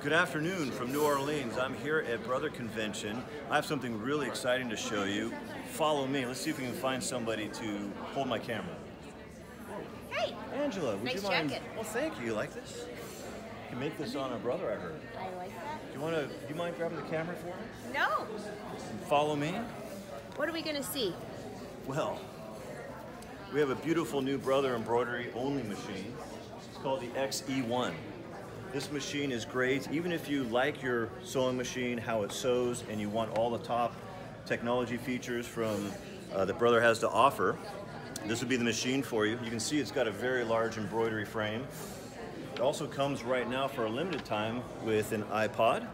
Good afternoon from New Orleans. I'm here at Brother Convention. I have something really exciting to show you. Follow me. Let's see if we can find somebody to hold my camera. Hey, Angela, would Nice you mind? jacket. Well, thank you. You like this? You can make this on a brother, I heard. I like that. Do you want to? Do you mind grabbing the camera for me? No. Follow me. What are we gonna see? Well, we have a beautiful new brother embroidery only machine. It's called the XE1. This machine is great, even if you like your sewing machine, how it sews, and you want all the top technology features from uh, Brother has to offer. This would be the machine for you. You can see it's got a very large embroidery frame. It also comes right now for a limited time with an iPod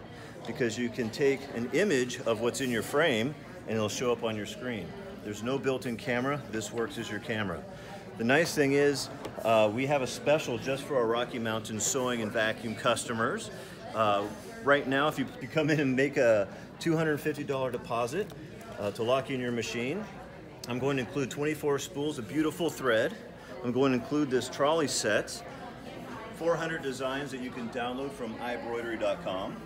because you can take an image of what's in your frame and it'll show up on your screen. There's no built-in camera. This works as your camera. The nice thing is uh, we have a special just for our Rocky Mountain sewing and vacuum customers. Uh, right now, if you, you come in and make a $250 deposit uh, to lock in your machine, I'm going to include 24 spools of beautiful thread. I'm going to include this trolley set 400 designs that you can download from iBroidery.com.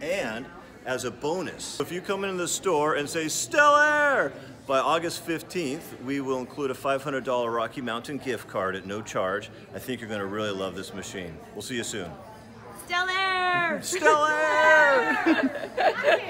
And as a bonus, if you come into the store and say Stellar, by August 15th, we will include a $500 Rocky Mountain gift card at no charge. I think you're going to really love this machine. We'll see you soon. Stellar! Stellar!